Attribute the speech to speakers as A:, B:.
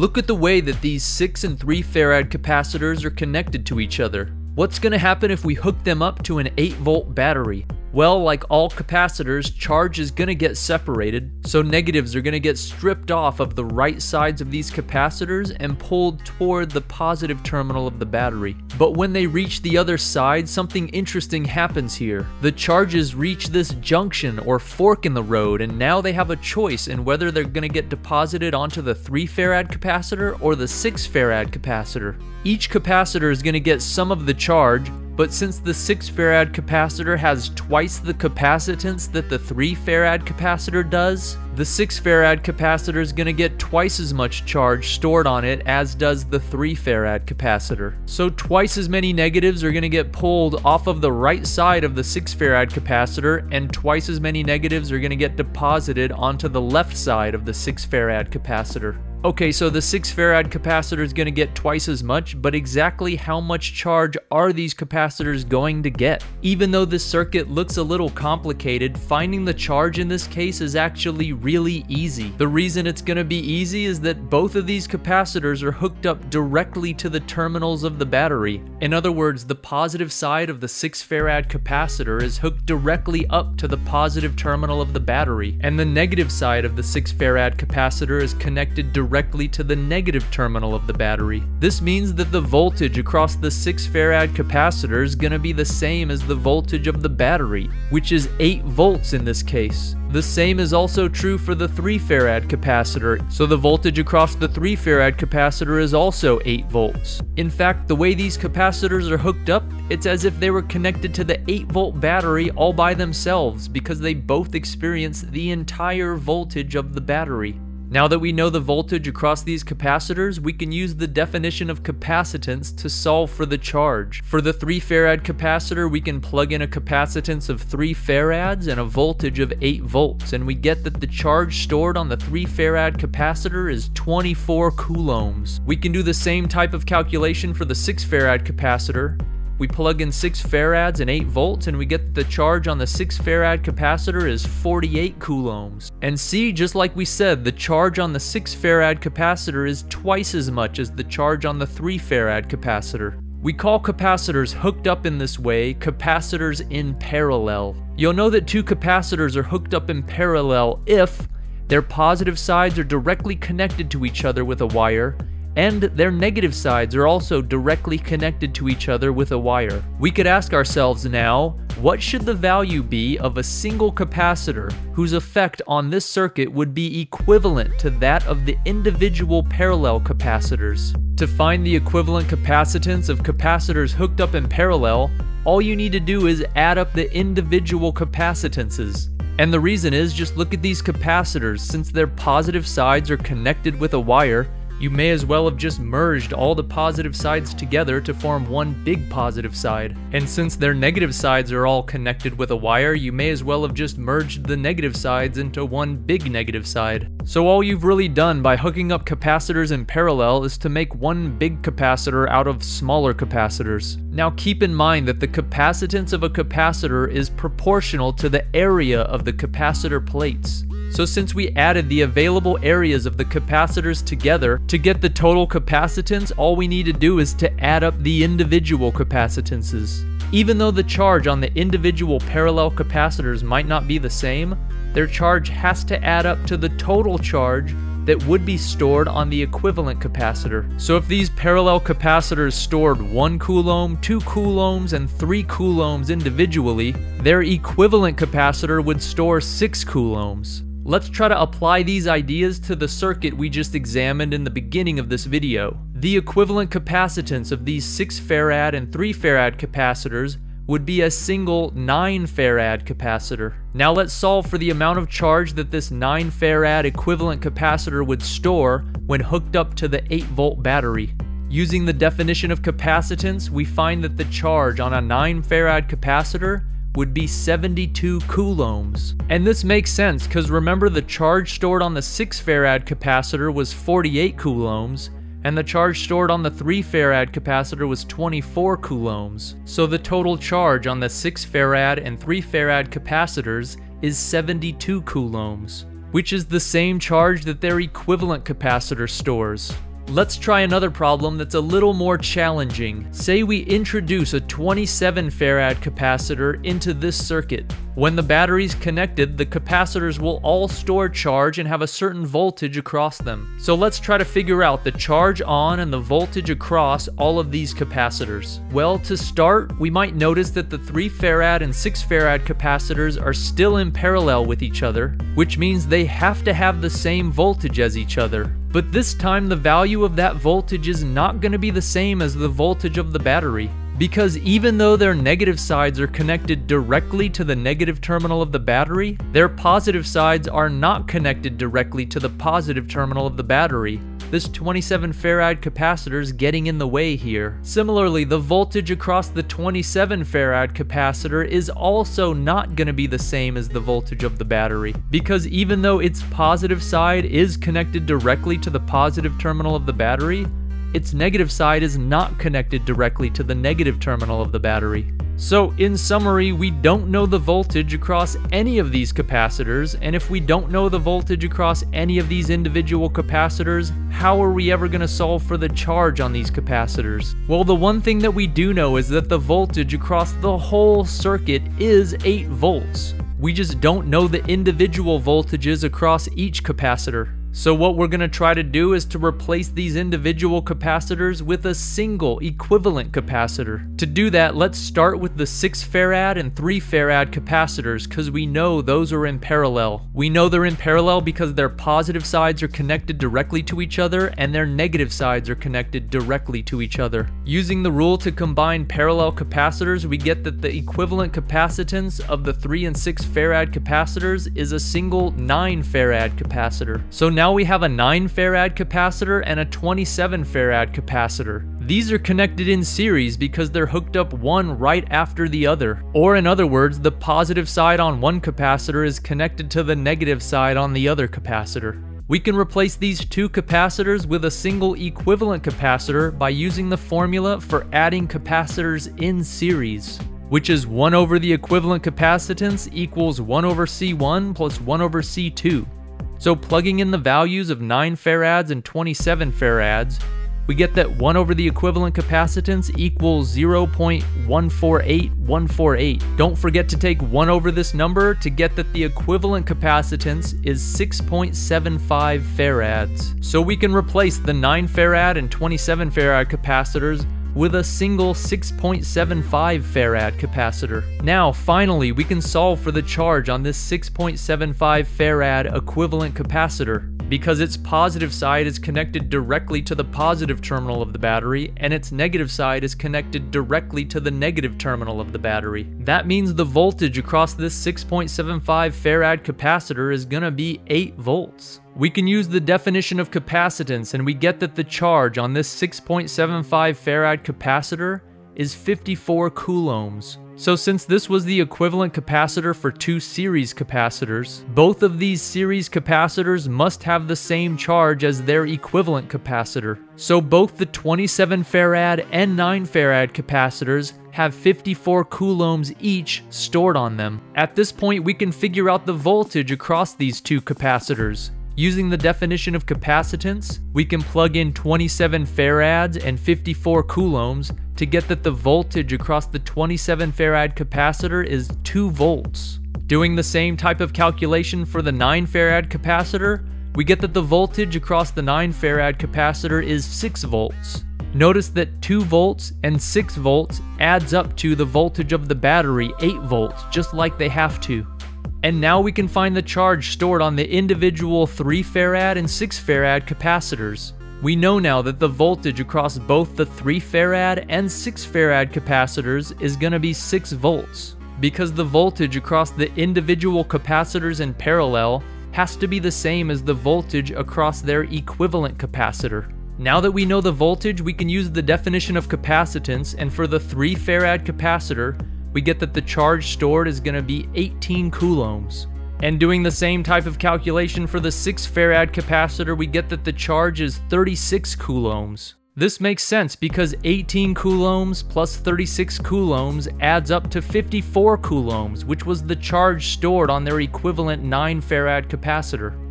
A: Look at the way that these 6 and 3 farad capacitors are connected to each other. What's going to happen if we hook them up to an 8 volt battery? Well, like all capacitors, charge is going to get separated, so negatives are going to get stripped off of the right sides of these capacitors and pulled toward the positive terminal of the battery. But when they reach the other side, something interesting happens here. The charges reach this junction or fork in the road, and now they have a choice in whether they're going to get deposited onto the 3 farad capacitor or the 6 farad capacitor. Each capacitor is going to get some of the charge, but since the 6 farad capacitor has twice the capacitance that the 3 farad capacitor does, the 6 farad capacitor is going to get twice as much charge stored on it as does the 3 farad capacitor. So twice as many negatives are going to get pulled off of the right side of the 6 farad capacitor and twice as many negatives are going to get deposited onto the left side of the 6 farad capacitor. Okay, so the 6 farad capacitor is going to get twice as much, but exactly how much charge are these capacitors going to get? Even though this circuit looks a little complicated, finding the charge in this case is actually really easy. The reason it's going to be easy is that both of these capacitors are hooked up directly to the terminals of the battery. In other words, the positive side of the 6 farad capacitor is hooked directly up to the positive terminal of the battery, and the negative side of the 6 farad capacitor is connected directly directly to the negative terminal of the battery. This means that the voltage across the 6 farad capacitor is going to be the same as the voltage of the battery, which is 8 volts in this case. The same is also true for the 3 farad capacitor, so the voltage across the 3 farad capacitor is also 8 volts. In fact, the way these capacitors are hooked up, it's as if they were connected to the 8 volt battery all by themselves because they both experience the entire voltage of the battery. Now that we know the voltage across these capacitors, we can use the definition of capacitance to solve for the charge. For the 3 farad capacitor, we can plug in a capacitance of 3 farads and a voltage of 8 volts, and we get that the charge stored on the 3 farad capacitor is 24 coulombs. We can do the same type of calculation for the 6 farad capacitor, we plug in 6 farads and 8 volts and we get the charge on the 6 farad capacitor is 48 coulombs. And see, just like we said, the charge on the 6 farad capacitor is twice as much as the charge on the 3 farad capacitor. We call capacitors hooked up in this way capacitors in parallel. You'll know that two capacitors are hooked up in parallel if their positive sides are directly connected to each other with a wire and their negative sides are also directly connected to each other with a wire. We could ask ourselves now, what should the value be of a single capacitor whose effect on this circuit would be equivalent to that of the individual parallel capacitors? To find the equivalent capacitance of capacitors hooked up in parallel, all you need to do is add up the individual capacitances. And the reason is just look at these capacitors, since their positive sides are connected with a wire, you may as well have just merged all the positive sides together to form one big positive side. And since their negative sides are all connected with a wire, you may as well have just merged the negative sides into one big negative side. So all you've really done by hooking up capacitors in parallel is to make one big capacitor out of smaller capacitors. Now keep in mind that the capacitance of a capacitor is proportional to the area of the capacitor plates. So since we added the available areas of the capacitors together to get the total capacitance, all we need to do is to add up the individual capacitances. Even though the charge on the individual parallel capacitors might not be the same, their charge has to add up to the total charge that would be stored on the equivalent capacitor. So if these parallel capacitors stored 1 coulomb, 2 coulombs, and 3 coulombs individually, their equivalent capacitor would store 6 coulombs. Let's try to apply these ideas to the circuit we just examined in the beginning of this video. The equivalent capacitance of these 6 farad and 3 farad capacitors would be a single 9 farad capacitor. Now let's solve for the amount of charge that this 9 farad equivalent capacitor would store when hooked up to the 8 volt battery. Using the definition of capacitance, we find that the charge on a 9 farad capacitor would be 72 coulombs. And this makes sense because remember the charge stored on the 6 farad capacitor was 48 coulombs, and the charge stored on the 3 farad capacitor was 24 coulombs. So the total charge on the 6 farad and 3 farad capacitors is 72 coulombs, which is the same charge that their equivalent capacitor stores. Let's try another problem that's a little more challenging. Say we introduce a 27 farad capacitor into this circuit. When the battery's connected, the capacitors will all store charge and have a certain voltage across them. So let's try to figure out the charge on and the voltage across all of these capacitors. Well, to start, we might notice that the 3 farad and 6 farad capacitors are still in parallel with each other, which means they have to have the same voltage as each other. But this time the value of that voltage is not going to be the same as the voltage of the battery. Because even though their negative sides are connected directly to the negative terminal of the battery, their positive sides are not connected directly to the positive terminal of the battery. This 27 farad capacitor is getting in the way here. Similarly, the voltage across the 27 farad capacitor is also not going to be the same as the voltage of the battery, because even though its positive side is connected directly to the positive terminal of the battery, its negative side is not connected directly to the negative terminal of the battery. So in summary, we don't know the voltage across any of these capacitors, and if we don't know the voltage across any of these individual capacitors, how are we ever going to solve for the charge on these capacitors? Well, the one thing that we do know is that the voltage across the whole circuit is 8 volts. We just don't know the individual voltages across each capacitor. So what we're going to try to do is to replace these individual capacitors with a single equivalent capacitor. To do that, let's start with the 6 farad and 3 farad capacitors because we know those are in parallel. We know they're in parallel because their positive sides are connected directly to each other and their negative sides are connected directly to each other. Using the rule to combine parallel capacitors, we get that the equivalent capacitance of the 3 and 6 farad capacitors is a single 9 farad capacitor. So now we have a 9 farad capacitor and a 27 farad capacitor. These are connected in series because they're hooked up one right after the other. Or in other words, the positive side on one capacitor is connected to the negative side on the other capacitor. We can replace these two capacitors with a single equivalent capacitor by using the formula for adding capacitors in series, which is 1 over the equivalent capacitance equals 1 over C1 plus 1 over C2. So plugging in the values of 9 farads and 27 farads, we get that 1 over the equivalent capacitance equals 0.148148. Don't forget to take 1 over this number to get that the equivalent capacitance is 6.75 farads. So we can replace the 9 farad and 27 farad capacitors with a single 6.75 farad capacitor. Now, finally, we can solve for the charge on this 6.75 farad equivalent capacitor because its positive side is connected directly to the positive terminal of the battery and its negative side is connected directly to the negative terminal of the battery. That means the voltage across this 6.75 farad capacitor is going to be 8 volts. We can use the definition of capacitance and we get that the charge on this 6.75 farad capacitor is 54 coulombs. So since this was the equivalent capacitor for two series capacitors, both of these series capacitors must have the same charge as their equivalent capacitor. So both the 27 farad and 9 farad capacitors have 54 coulombs each stored on them. At this point we can figure out the voltage across these two capacitors. Using the definition of capacitance, we can plug in 27 farads and 54 coulombs to get that the voltage across the 27 farad capacitor is 2 volts. Doing the same type of calculation for the 9 farad capacitor, we get that the voltage across the 9 farad capacitor is 6 volts. Notice that 2 volts and 6 volts adds up to the voltage of the battery 8 volts, just like they have to. And now we can find the charge stored on the individual 3 farad and 6 farad capacitors. We know now that the voltage across both the 3 farad and 6 farad capacitors is going to be 6 volts, because the voltage across the individual capacitors in parallel has to be the same as the voltage across their equivalent capacitor. Now that we know the voltage, we can use the definition of capacitance, and for the 3 farad capacitor, we get that the charge stored is going to be 18 coulombs. And doing the same type of calculation for the 6 farad capacitor, we get that the charge is 36 coulombs. This makes sense because 18 coulombs plus 36 coulombs adds up to 54 coulombs, which was the charge stored on their equivalent 9 farad capacitor.